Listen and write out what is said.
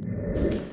you